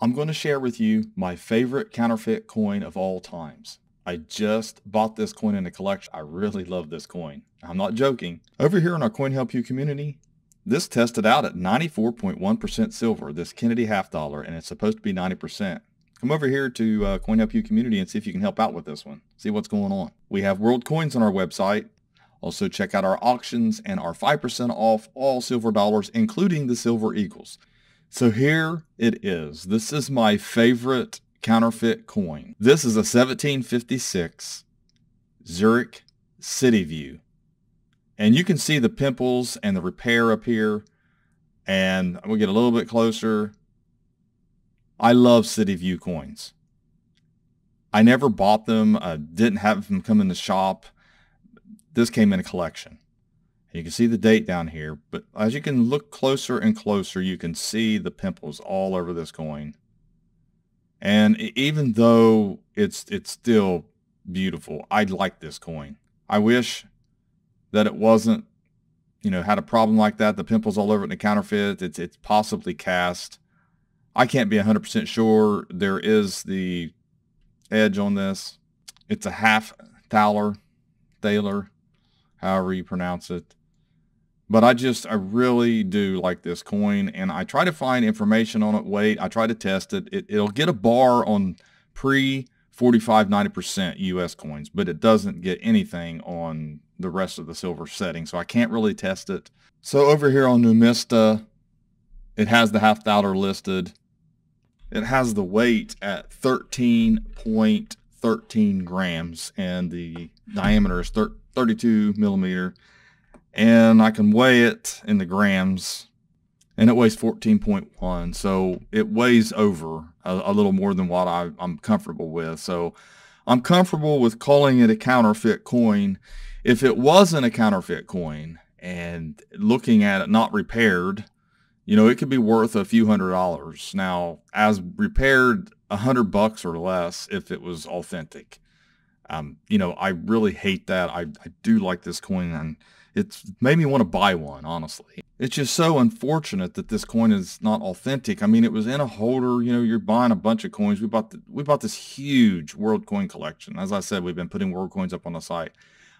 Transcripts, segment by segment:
I'm going to share with you my favorite counterfeit coin of all times. I just bought this coin in a collection. I really love this coin. I'm not joking. Over here in our CoinHelpu community, this tested out at 94.1% silver, this Kennedy half dollar, and it's supposed to be 90%. Come over here to uh, CoinHelpu community and see if you can help out with this one. See what's going on. We have world coins on our website. Also check out our auctions and our 5% off all silver dollars, including the silver eagles. So here it is. This is my favorite counterfeit coin. This is a 1756 Zurich City View. And you can see the pimples and the repair up here. And we'll get a little bit closer. I love City View coins. I never bought them. I didn't have them come in the shop. This came in a collection. You can see the date down here, but as you can look closer and closer, you can see the pimples all over this coin. And even though it's it's still beautiful, I like this coin. I wish that it wasn't, you know, had a problem like that. The pimples all over it in the counterfeit. It's it's possibly cast. I can't be 100% sure. There is the edge on this. It's a half thaler, thaler, however you pronounce it. But I just, I really do like this coin and I try to find information on it. Wait, I try to test it. it it'll get a bar on pre 45, 90% US coins, but it doesn't get anything on the rest of the silver setting. So I can't really test it. So over here on Numista, it has the half dollar listed. It has the weight at 13.13 grams and the diameter is 32 millimeter and I can weigh it in the grams and it weighs 14.1 so it weighs over a, a little more than what I, I'm comfortable with. So I'm comfortable with calling it a counterfeit coin. If it wasn't a counterfeit coin and looking at it not repaired you know it could be worth a few hundred dollars. Now as repaired a hundred bucks or less if it was authentic. Um, you know I really hate that. I, I do like this coin and it's made me want to buy one, honestly. It's just so unfortunate that this coin is not authentic. I mean, it was in a holder. You know, you're buying a bunch of coins. We bought the, we bought this huge world coin collection. As I said, we've been putting world coins up on the site.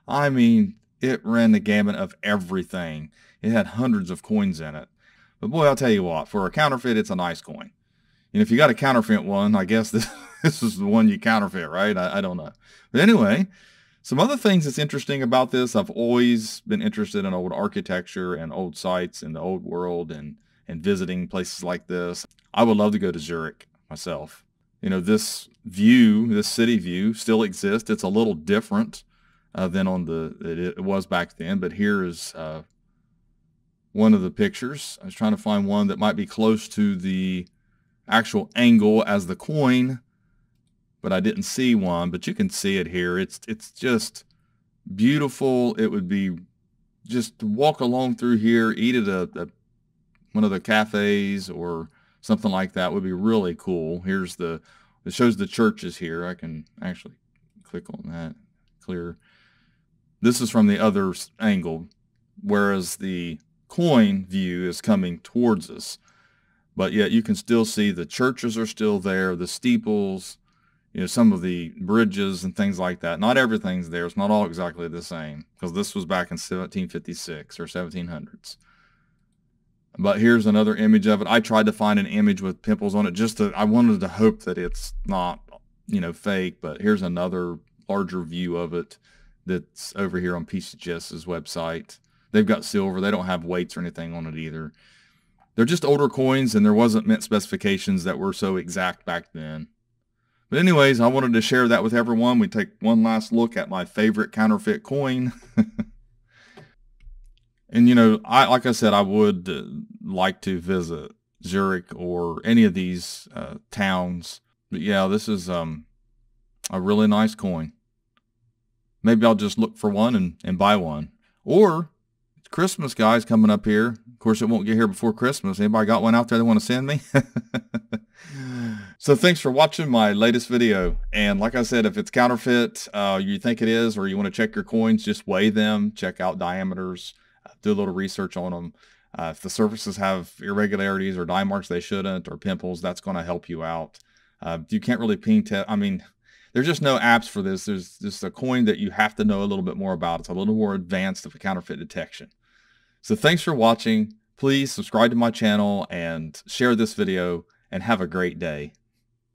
I mean, it ran the gamut of everything. It had hundreds of coins in it. But boy, I'll tell you what, for a counterfeit, it's a nice coin. And if you got a counterfeit one, I guess this, this is the one you counterfeit, right? I, I don't know. But anyway, some other things that's interesting about this, I've always been interested in old architecture and old sites in the old world and, and visiting places like this. I would love to go to Zurich myself. You know, this view, this city view still exists. It's a little different uh, than on the, it, it, was back then, but here is uh, one of the pictures. I was trying to find one that might be close to the actual angle as the coin but I didn't see one, but you can see it here. It's, it's just beautiful. It would be just walk along through here, eat at a, a, one of the cafes or something like that would be really cool. Here's the, it shows the churches here. I can actually click on that clear. This is from the other angle, whereas the coin view is coming towards us. But yet you can still see the churches are still there, the steeples, you know, some of the bridges and things like that. Not everything's there. It's not all exactly the same because this was back in 1756 or 1700s. But here's another image of it. I tried to find an image with pimples on it just to, I wanted to hope that it's not, you know, fake, but here's another larger view of it that's over here on PCGS's website. They've got silver. They don't have weights or anything on it either. They're just older coins and there wasn't mint specifications that were so exact back then. But anyways, I wanted to share that with everyone. We take one last look at my favorite counterfeit coin. and you know, I like I said, I would uh, like to visit Zurich or any of these uh, towns. But yeah, this is um, a really nice coin. Maybe I'll just look for one and, and buy one. Or Christmas, guys, coming up here. Of course, it won't get here before Christmas. Anybody got one out there they want to send me? so thanks for watching my latest video. And like I said, if it's counterfeit, uh, you think it is, or you want to check your coins, just weigh them, check out diameters, uh, do a little research on them. Uh, if the surfaces have irregularities or die marks they shouldn't or pimples, that's going to help you out. Uh, you can't really ping test. I mean, there's just no apps for this. There's just a coin that you have to know a little bit more about. It's a little more advanced of a counterfeit detection. So thanks for watching. Please subscribe to my channel and share this video and have a great day.